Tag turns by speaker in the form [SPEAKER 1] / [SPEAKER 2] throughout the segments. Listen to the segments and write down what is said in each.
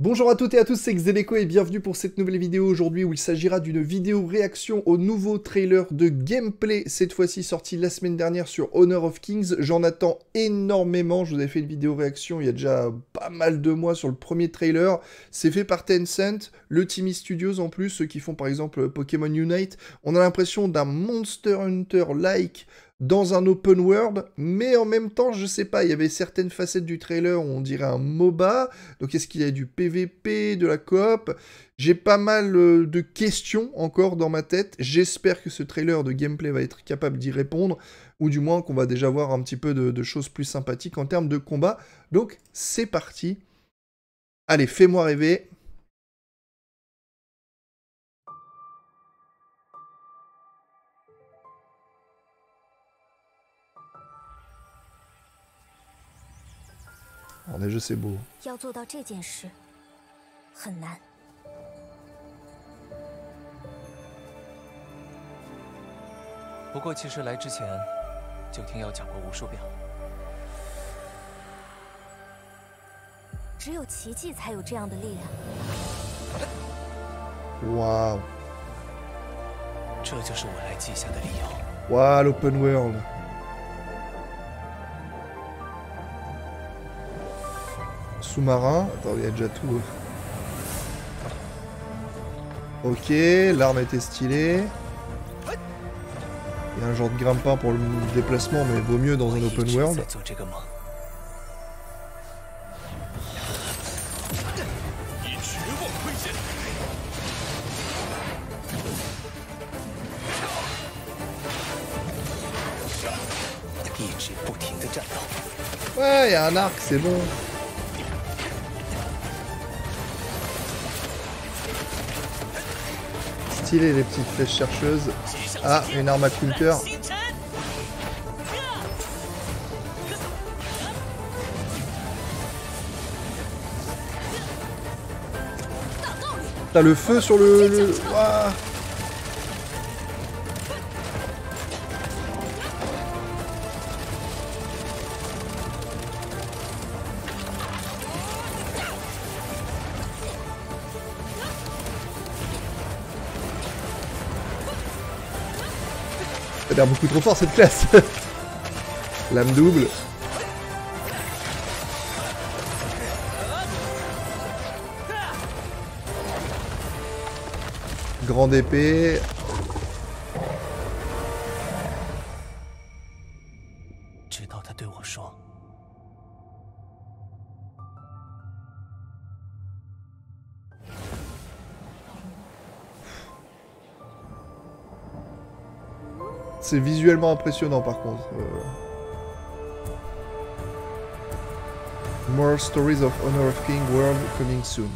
[SPEAKER 1] Bonjour à toutes et à tous, c'est Xeleco et bienvenue pour cette nouvelle vidéo aujourd'hui où il s'agira d'une vidéo réaction au nouveau trailer de gameplay, cette fois-ci sorti la semaine dernière sur Honor of Kings. J'en attends énormément, je vous avais fait une vidéo réaction il y a déjà pas mal de mois sur le premier trailer. C'est fait par Tencent, le Timmy Studios en plus, ceux qui font par exemple Pokémon Unite. On a l'impression d'un Monster Hunter-like dans un open world, mais en même temps, je sais pas, il y avait certaines facettes du trailer où on dirait un MOBA, donc est-ce qu'il y a du PVP, de la coop? J'ai pas mal euh, de questions encore dans ma tête, j'espère que ce trailer de gameplay va être capable d'y répondre, ou du moins qu'on va déjà voir un petit peu de, de choses plus sympathiques en termes de combat, donc c'est parti. Allez, fais-moi rêver En neige, c'est Wow, world. Sous-marin. Attends, il y a déjà tout. Ok, l'arme était stylée. Il y a un genre de grimpin pour le déplacement, mais vaut mieux dans un open world. Ouais, il y a un arc, c'est bon. Les petites flèches chercheuses. Ah, une arme à counter. T'as le feu sur le... le... Ça a l'air beaucoup trop fort cette classe. Lame double. Grande épée. C'est visuellement impressionnant par contre. Euh. More stories of Honor of King World coming soon.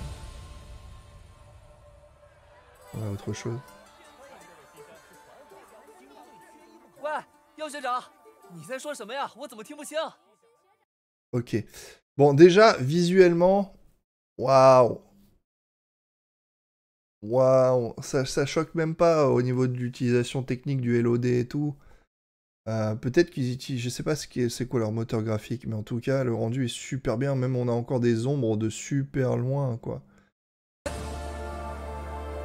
[SPEAKER 1] Ouais, autre chose. Ok. Bon, déjà, visuellement, waouh Waouh, ça, choque même pas au niveau de l'utilisation technique du LOD et tout. Euh, peut-être qu'ils utilisent, je sais pas ce c'est quoi leur moteur graphique, mais en tout cas, le rendu est super bien. Même on a encore des ombres de super loin, quoi.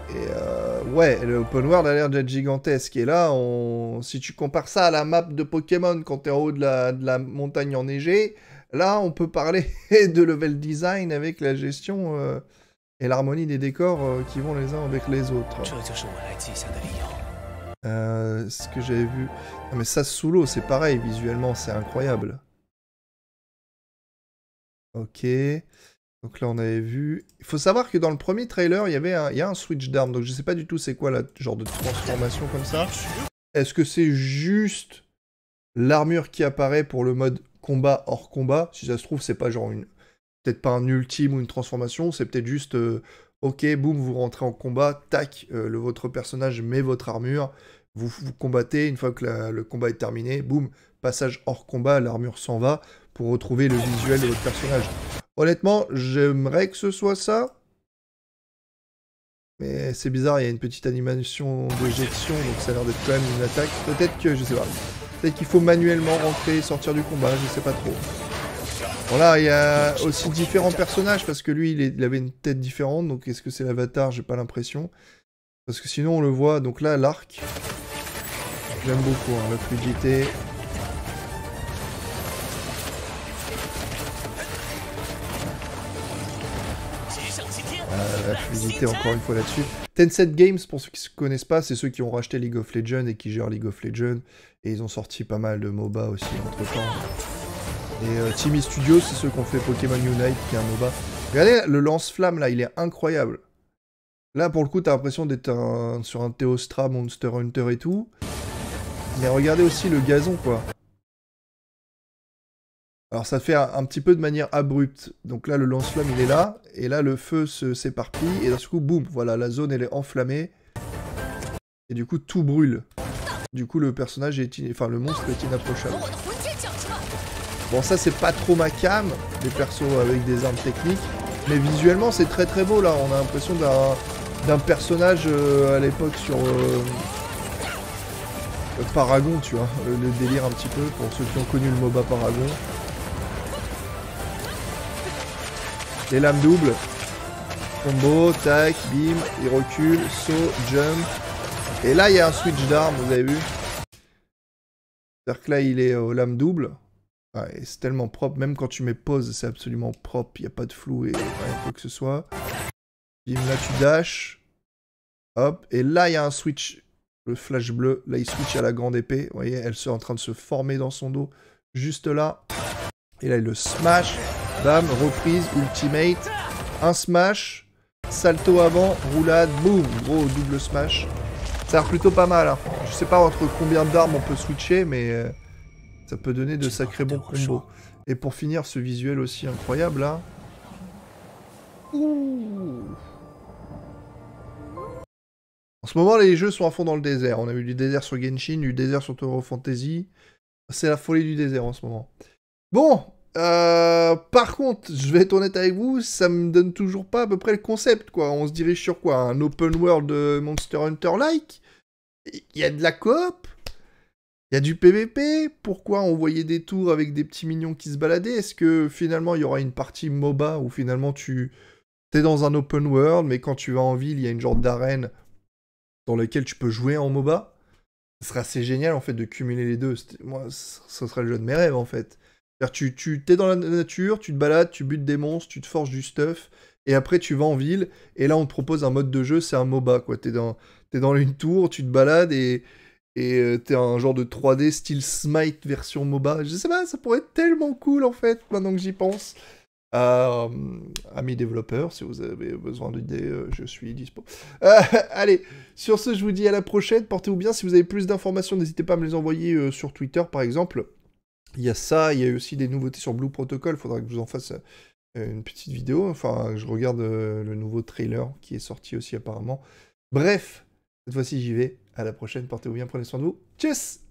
[SPEAKER 1] Et euh, ouais, le open world a l'air d'être gigantesque. Et là, si tu compares ça à la map de Pokémon quand t'es en haut de la, de la montagne enneigée, là, on peut parler de level design avec la gestion. Euh, et l'harmonie des décors euh, qui vont les uns avec les autres. Euh, ce que j'avais vu. mais ça sous l'eau, c'est pareil, visuellement, c'est incroyable. Ok. Donc là, on avait vu. Il faut savoir que dans le premier trailer, il y avait un, il y a un switch d'armes. Donc je sais pas du tout c'est quoi la genre de transformation comme ça. Est-ce que c'est juste l'armure qui apparaît pour le mode combat hors combat? Si ça se trouve, c'est pas genre une, peut-être pas un ultime ou une transformation, c'est peut-être juste, euh, ok, boum, vous rentrez en combat, tac, euh, le, votre personnage met votre armure, vous, vous combattez, une fois que le combat est terminé, boum, passage hors combat, l'armure s'en va, pour retrouver le visuel de votre personnage. Honnêtement, j'aimerais que ce soit ça, mais c'est bizarre, il y a une petite animation d'éjection, donc ça a l'air d'être quand même une attaque. Peut-être que, je sais pas, peut-être qu'il faut manuellement rentrer et sortir du combat, je sais pas trop. Voilà, il y a aussi différents personnages parce que lui, il, avait une tête différente. Donc, est-ce que c'est l'avatar? J'ai pas l'impression. Parce que sinon, on le voit. Donc là, l'arc. J'aime beaucoup hein, la fluidité. Euh, la fluidité encore une fois là-dessus. Tencent Games, pour ceux qui ne connaissent pas, c'est ceux qui ont racheté League of Legends et qui gèrent League of Legends. Et ils ont sorti pas mal de MOBA aussi entre temps. Et euh, Timmy Studios, c'est ceux qui ont fait Pokémon Unite, qui est un MOBA. Regardez le lance-flamme là, il est incroyable. Là, pour le coup, t'as l'impression d'être sur un Théostra, Monster Hunter et tout. Mais regardez aussi le gazon, quoi. Alors ça fait un, petit peu de manière abrupte. Donc là, le lance-flamme, il est là. Et là, le feu s'éparpille. Et d'un coup, boum, voilà, la zone, elle est enflammée. Et du coup, tout brûle. Du coup, le personnage est... le monstre est inapprochable. Bon, ça, c'est pas trop ma cam, des persos avec des armes techniques. Mais visuellement, c'est très très beau, là. On a l'impression d'un personnage euh, à l'époque sur... euh, euh, Paragon, tu vois. Le, le délire un petit peu, pour ceux qui ont connu le MOBA Paragon. Les lames doubles. Combo, tac, bim, il recule, saut, jump. Et là, il y a un switch d'armes, vous avez vu C'est-à-dire que là, il est aux lames doubles. Ouais, et c'est tellement propre, même quand tu mets pause, c'est absolument propre, il n'y a pas de flou et rien quoi que ce soit. Là tu dash. Hop, et là il y a un switch, le flash bleu, là il switch à la grande épée, vous voyez, elle est en train de se former dans son dos, juste là. Et là il le smash, bam, reprise, ultimate, un smash, salto avant, roulade, boum, gros double smash. Ça a l'air plutôt pas mal, hein. je sais pas entre combien d'armes on peut switcher, mais... euh, ça peut donner de sacrés bons combos. Et pour finir, ce visuel aussi incroyable là. Ouh. En ce moment, les jeux sont à fond dans le désert. On a eu du désert sur Genshin, du désert sur Tower Fantasy. C'est la folie du désert en ce moment. Bon, euh, par contre, je vais être honnête avec vous, ça me donne toujours pas à peu près le concept, quoi. On se dirige sur quoi? Un open world de Monster Hunter-like? Il y a de la coop? Il y a du PVP Pourquoi on voyait des tours avec des petits mignons qui se baladaient? Est-ce que finalement il y aura une partie MOBA où finalement tu es dans un open world, mais quand tu vas en ville, il y a une genre d'arène dans laquelle tu peux jouer en MOBA? Ce serait assez génial en fait de cumuler les deux. Moi, ce serait le jeu de mes rêves en fait. Tu, tu es dans la nature, tu te balades, tu butes des monstres, tu te forges du stuff, et après tu vas en ville, et là on te propose un mode de jeu, c'est un MOBA quoi. T'es t'es dans une tour, tu te balades et et euh, t'es un genre de 3D style Smite version MOBA. Je sais pas, ça pourrait être tellement cool en fait, maintenant que j'y pense. Euh, amis développeurs, si vous avez besoin d'idées, euh, je suis dispo. Euh, allez, sur ce, je vous dis à la prochaine. Portez-vous bien. Si vous avez plus d'informations, n'hésitez pas à me les envoyer sur Twitter, par exemple. Il y a ça, il y a aussi des nouveautés sur Blue Protocol. Il faudra que je vous en fasse une petite vidéo. Enfin, je regarde le nouveau trailer qui est sorti aussi apparemment. Bref, cette fois-ci j'y vais. À la prochaine, portez-vous bien, prenez soin de vous. Tchuss